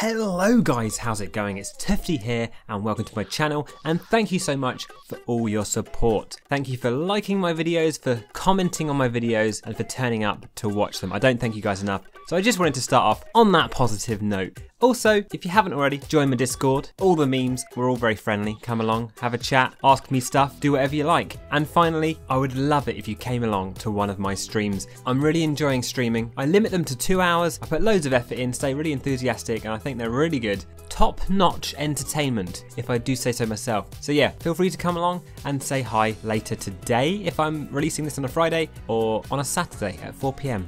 Hello guys, how's it going? It's Toofty here and welcome to my channel and thank you so much for all your support. Thank you for liking my videos, for commenting on my videos and for turning up to watch them. I don't thank you guys enough. So I just wanted to start off on that positive note. Also, if you haven't already, join my Discord. All the memes, we're all very friendly. Come along, have a chat, ask me stuff, do whatever you like. And finally, I would love it if you came along to one of my streams. I'm really enjoying streaming. I limit them to two hours. I put loads of effort in, stay really enthusiastic, and I think they're really good. Top notch entertainment, if I do say so myself. So yeah, feel free to come along and say hi later today if I'm releasing this on a Friday or on a Saturday at 4 pm.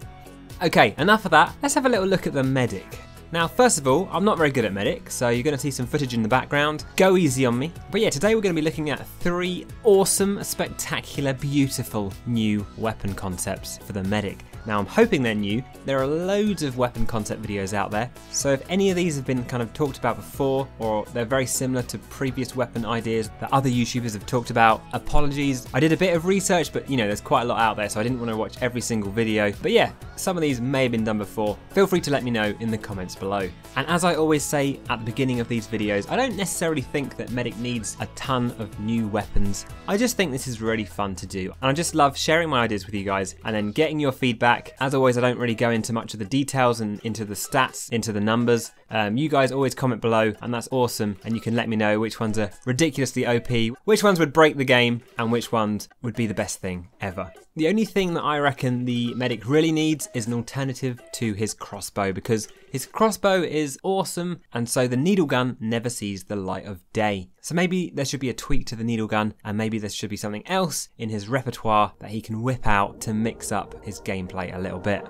Okay, enough of that. Let's have a little look at the medic. Now, first of all, I'm not very good at medic, so you're going to see some footage in the background. Go easy on me. But yeah, today we're going to be looking at three awesome, spectacular, beautiful new weapon concepts for the medic. Now I'm hoping they're new. There are loads of weapon concept videos out there, so if any of these have been kind of talked about before, or they're very similar to previous weapon ideas that other YouTubers have talked about, apologies. I did a bit of research, but you know, there's quite a lot out there, so I didn't want to watch every single video. But yeah, some of these may have been done before. Feel free to let me know in the comments below. And as I always say at the beginning of these videos, I don't necessarily think that Medic needs a ton of new weapons. I just think this is really fun to do, and I just love sharing my ideas with you guys and then getting your feedback back. As always, I don't really go into much of the details and into the stats, into the numbers. Um, you guys always comment below, and that's awesome. And you can let me know which ones are ridiculously OP, which ones would break the game, and which ones would be the best thing ever. The only thing that I reckon the medic really needs is an alternative to his crossbow because his crossbow is awesome and so the needle gun never sees the light of day. So maybe there should be a tweak to the needle gun and maybe there should be something else in his repertoire that he can whip out to mix up his gameplay a little bit.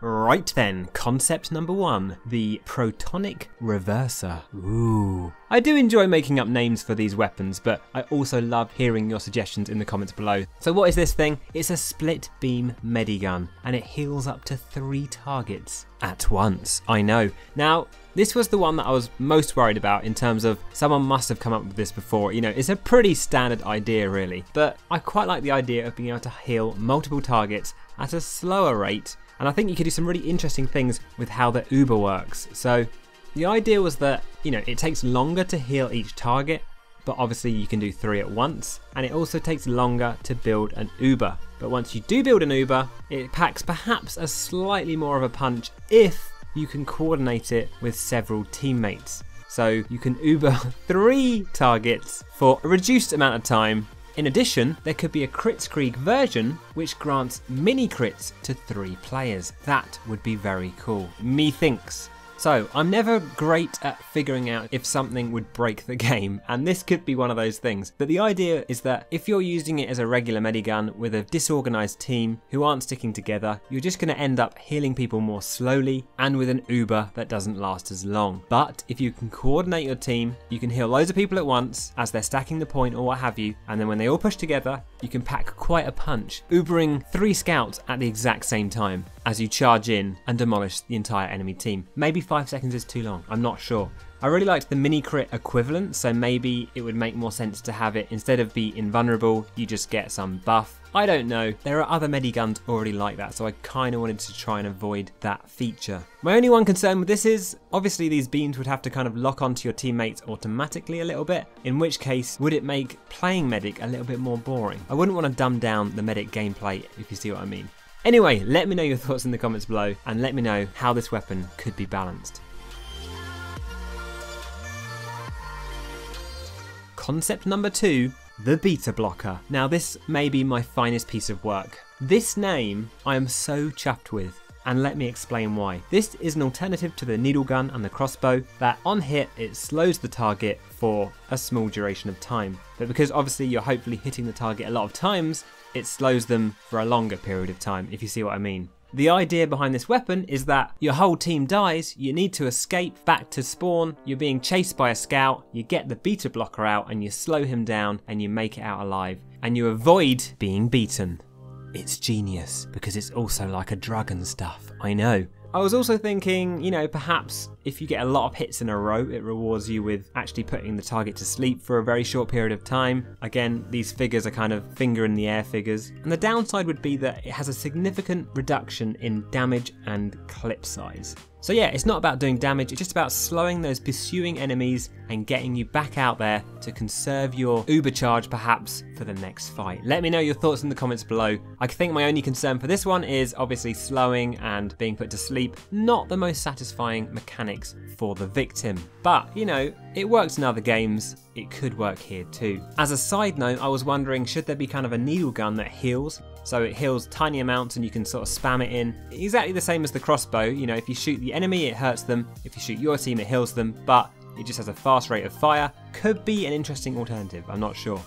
Right then, concept number one, the Protonic Reverser. Ooh. I do enjoy making up names for these weapons, but I also love hearing your suggestions in the comments below. So what is this thing? It's a split beam medigun, and it heals up to three targets at once. I know. Now, this was the one that I was most worried about in terms of someone must have come up with this before. You know, it's a pretty standard idea really, but I quite like the idea of being able to heal multiple targets at a slower rate and I think you could do some really interesting things with how the Uber works. So the idea was that, you know, it takes longer to heal each target, but obviously you can do three at once. And it also takes longer to build an Uber. But once you do build an Uber, it packs perhaps a slightly more of a punch if you can coordinate it with several teammates. So you can Uber three targets for a reduced amount of time in addition, there could be a Kritzkrieg version which grants mini crits to three players. That would be very cool. Methinks. So, I'm never great at figuring out if something would break the game, and this could be one of those things. But the idea is that if you're using it as a regular medigun with a disorganized team who aren't sticking together, you're just going to end up healing people more slowly and with an Uber that doesn't last as long. But if you can coordinate your team, you can heal loads of people at once as they're stacking the point or what have you, and then when they all push together, you can pack quite a punch, Ubering three scouts at the exact same time as you charge in and demolish the entire enemy team. Maybe five seconds is too long, I'm not sure. I really liked the mini crit equivalent, so maybe it would make more sense to have it instead of be invulnerable, you just get some buff. I don't know, there are other mediguns already like that, so I kind of wanted to try and avoid that feature. My only one concern with this is, obviously these beams would have to kind of lock onto your teammates automatically a little bit, in which case would it make playing medic a little bit more boring. I wouldn't want to dumb down the medic gameplay if you see what I mean. Anyway, let me know your thoughts in the comments below and let me know how this weapon could be balanced. Concept number two, the beta blocker. Now this may be my finest piece of work. This name I am so chuffed with and let me explain why. This is an alternative to the needle gun and the crossbow that on hit it slows the target for a small duration of time. But because obviously you're hopefully hitting the target a lot of times, it slows them for a longer period of time, if you see what I mean. The idea behind this weapon is that your whole team dies, you need to escape back to spawn, you're being chased by a scout, you get the beta blocker out and you slow him down and you make it out alive, and you avoid being beaten. It's genius because it's also like a drug and stuff, I know. I was also thinking, you know, perhaps if you get a lot of hits in a row, it rewards you with actually putting the target to sleep for a very short period of time. Again, these figures are kind of finger in the air figures. And the downside would be that it has a significant reduction in damage and clip size. So yeah, it's not about doing damage, it's just about slowing those pursuing enemies and getting you back out there to conserve your uber charge perhaps for the next fight. Let me know your thoughts in the comments below. I think my only concern for this one is obviously slowing and being put to sleep. Not the most satisfying mechanics for the victim. But, you know, it works in other games, it could work here too. As a side note, I was wondering should there be kind of a needle gun that heals so it heals tiny amounts and you can sort of spam it in. Exactly the same as the crossbow. You know, if you shoot the enemy, it hurts them. If you shoot your team, it heals them. But it just has a fast rate of fire. Could be an interesting alternative. I'm not sure.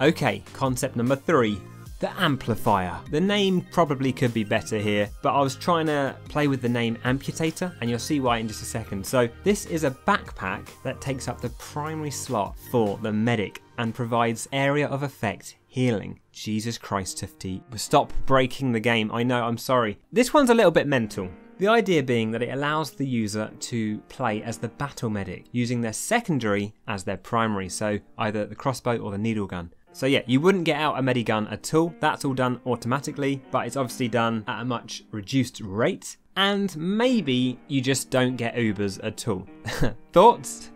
Okay, concept number three the amplifier. The name probably could be better here, but I was trying to play with the name amputator, and you'll see why in just a second. So this is a backpack that takes up the primary slot for the medic and provides area of effect healing. Jesus Christ, Toofty. Stop breaking the game. I know, I'm sorry. This one's a little bit mental. The idea being that it allows the user to play as the battle medic, using their secondary as their primary, so either the crossbow or the needle gun. So yeah, you wouldn't get out a medigun at all. That's all done automatically, but it's obviously done at a much reduced rate. And maybe you just don't get Ubers at all. Thoughts?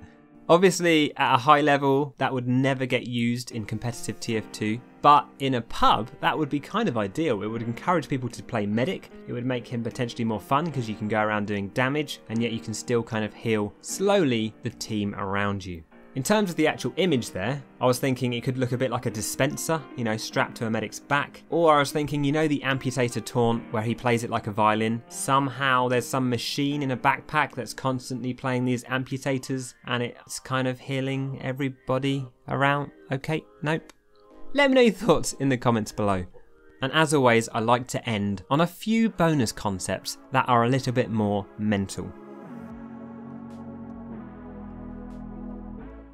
Obviously, at a high level, that would never get used in competitive TF2, but in a pub, that would be kind of ideal. It would encourage people to play medic, it would make him potentially more fun because you can go around doing damage, and yet you can still kind of heal slowly the team around you. In terms of the actual image there, I was thinking it could look a bit like a dispenser, you know, strapped to a medic's back. Or I was thinking, you know, the amputator taunt where he plays it like a violin. Somehow there's some machine in a backpack that's constantly playing these amputators and it's kind of healing everybody around. Okay, nope. Let me know your thoughts in the comments below. And as always, I like to end on a few bonus concepts that are a little bit more mental.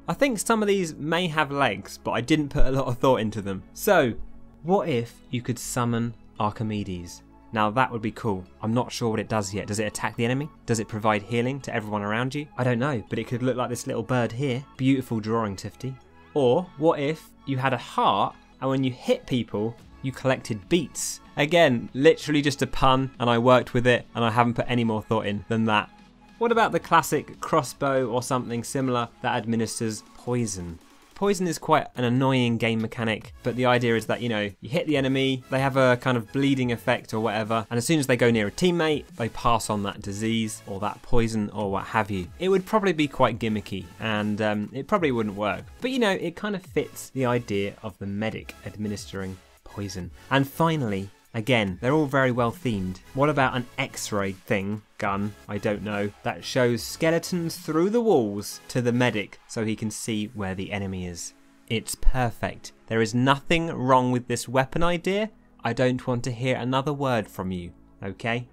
I think some of these may have legs, but I didn't put a lot of thought into them. So, what if you could summon Archimedes? Now that would be cool. I'm not sure what it does yet. Does it attack the enemy? Does it provide healing to everyone around you? I don't know, but it could look like this little bird here. Beautiful drawing, Toofty. Or what if you had a heart and when you hit people, you collected beats? Again, literally just a pun and I worked with it and I haven't put any more thought in than that. What about the classic crossbow or something similar that administers poison? Poison is quite an annoying game mechanic, but the idea is that, you know, you hit the enemy, they have a kind of bleeding effect or whatever, and as soon as they go near a teammate, they pass on that disease or that poison or what have you. It would probably be quite gimmicky and um, it probably wouldn't work. But you know, it kind of fits the idea of the medic administering poison. And finally, Again, they're all very well themed. What about an X-ray thing, gun, I don't know, that shows skeletons through the walls to the medic so he can see where the enemy is? It's perfect. There is nothing wrong with this weapon idea. I don't want to hear another word from you, okay?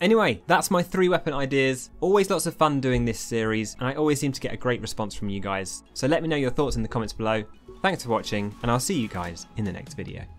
Anyway, that's my three weapon ideas. Always lots of fun doing this series, and I always seem to get a great response from you guys. So let me know your thoughts in the comments below. Thanks for watching, and I'll see you guys in the next video.